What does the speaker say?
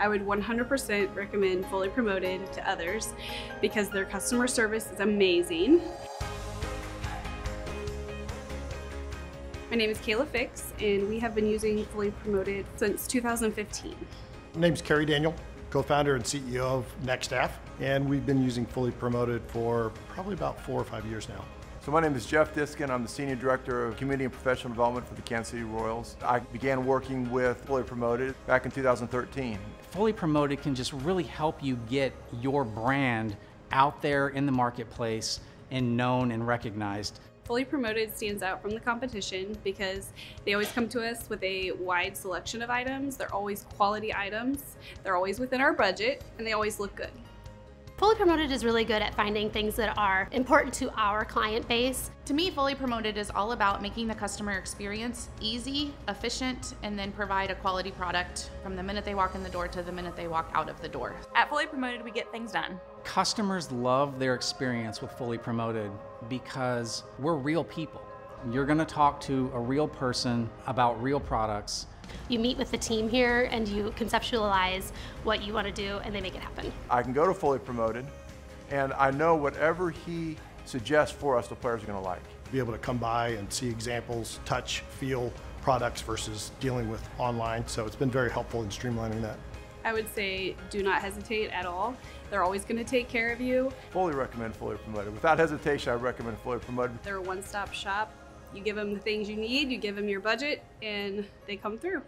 I would 100% recommend Fully Promoted to others because their customer service is amazing. My name is Kayla Fix, and we have been using Fully Promoted since 2015. My name is Kerry Daniel, co-founder and CEO of NextStaff, and we've been using Fully Promoted for probably about four or five years now. So my name is Jeff Diskin. I'm the Senior Director of Community and Professional Development for the Kansas City Royals. I began working with Fully Promoted back in 2013. Fully Promoted can just really help you get your brand out there in the marketplace and known and recognized. Fully Promoted stands out from the competition because they always come to us with a wide selection of items. They're always quality items, they're always within our budget, and they always look good. Fully Promoted is really good at finding things that are important to our client base. To me, Fully Promoted is all about making the customer experience easy, efficient, and then provide a quality product from the minute they walk in the door to the minute they walk out of the door. At Fully Promoted, we get things done. Customers love their experience with Fully Promoted because we're real people. You're going to talk to a real person about real products. You meet with the team here and you conceptualize what you want to do and they make it happen. I can go to Fully Promoted and I know whatever he suggests for us, the players are going to like. Be able to come by and see examples, touch, feel products versus dealing with online. So it's been very helpful in streamlining that. I would say do not hesitate at all. They're always going to take care of you. Fully recommend Fully Promoted. Without hesitation, I recommend Fully Promoted. They're a one-stop shop. You give them the things you need, you give them your budget, and they come through.